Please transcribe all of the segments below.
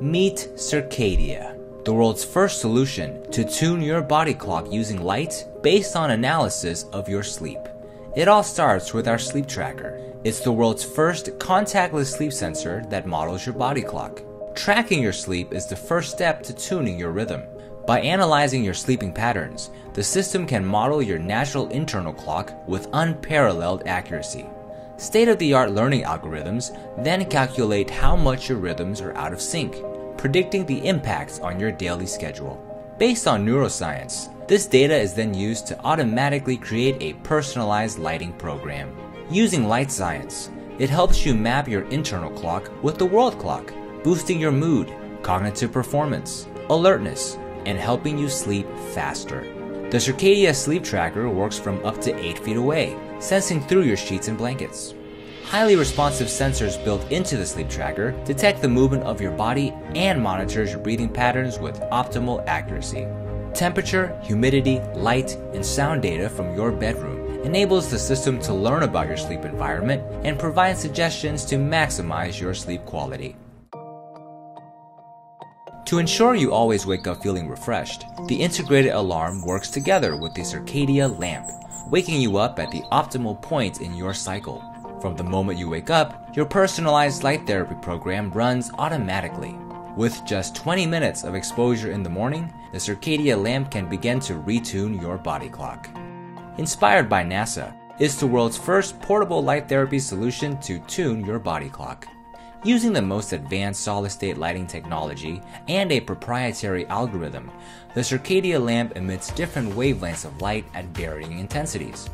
Meet Circadia, the world's first solution to tune your body clock using light based on analysis of your sleep. It all starts with our sleep tracker. It's the world's first contactless sleep sensor that models your body clock. Tracking your sleep is the first step to tuning your rhythm. By analyzing your sleeping patterns, the system can model your natural internal clock with unparalleled accuracy. State of the art learning algorithms then calculate how much your rhythms are out of sync, predicting the impacts on your daily schedule. Based on neuroscience, this data is then used to automatically create a personalized lighting program. Using light science, it helps you map your internal clock with the world clock, boosting your mood, cognitive performance, alertness, and helping you sleep faster. The Circadia sleep tracker works from up to 8 feet away, sensing through your sheets and blankets. Highly responsive sensors built into the sleep tracker detect the movement of your body and monitors your breathing patterns with optimal accuracy. Temperature, humidity, light, and sound data from your bedroom enables the system to learn about your sleep environment and provide suggestions to maximize your sleep quality. To ensure you always wake up feeling refreshed, the integrated alarm works together with the Circadia lamp, waking you up at the optimal point in your cycle. From the moment you wake up, your personalized light therapy program runs automatically. With just 20 minutes of exposure in the morning, the Circadia lamp can begin to retune your body clock. Inspired by NASA, it's the world's first portable light therapy solution to tune your body clock. Using the most advanced solid state lighting technology and a proprietary algorithm, the Circadia lamp emits different wavelengths of light at varying intensities.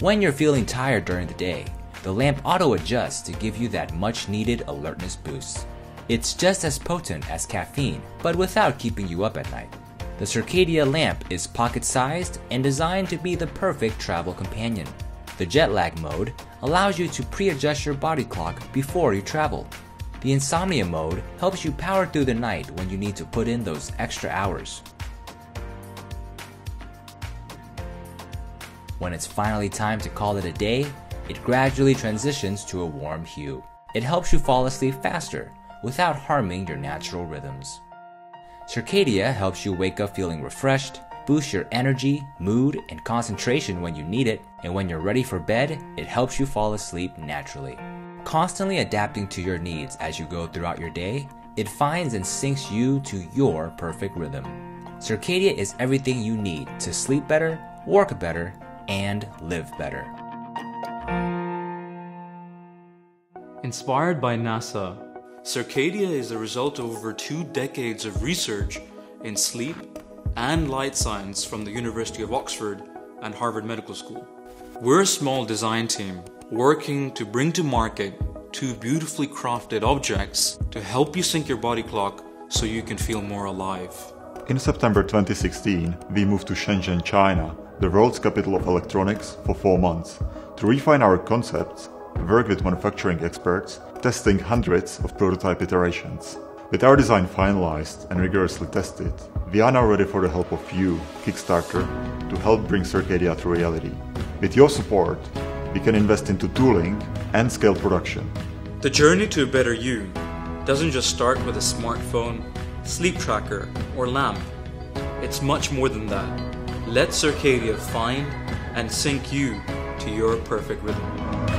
When you're feeling tired during the day, the lamp auto adjusts to give you that much needed alertness boost. It's just as potent as caffeine, but without keeping you up at night. The Circadia lamp is pocket sized and designed to be the perfect travel companion. The jet lag mode allows you to pre adjust your body clock before you travel. The insomnia mode helps you power through the night when you need to put in those extra hours. When it's finally time to call it a day, it gradually transitions to a warm hue. It helps you fall asleep faster without harming your natural rhythms. Circadia helps you wake up feeling refreshed, boosts your energy, mood, and concentration when you need it, and when you're ready for bed, it helps you fall asleep naturally. Constantly adapting to your needs as you go throughout your day, it finds and syncs you to your perfect rhythm. Circadia is everything you need to sleep better, work better, and live better. Inspired by NASA, Circadia is the result of over two decades of research in sleep and light science from the University of Oxford and Harvard Medical School. We're a small design team working to bring to market two beautifully crafted objects to help you sync your body clock so you can feel more alive. In September 2016, we moved to Shenzhen, China, the world's capital of electronics, for four months to refine our concepts, work with manufacturing experts, testing hundreds of prototype iterations. With our design finalized and rigorously tested, we are now ready for the help of you, Kickstarter, to help bring Circadia to reality. With your support, we can invest into tooling and scale production. The journey to a better you doesn't just start with a smartphone, sleep tracker, or lamp. It's much more than that. Let Circadia find and sync you to your perfect rhythm.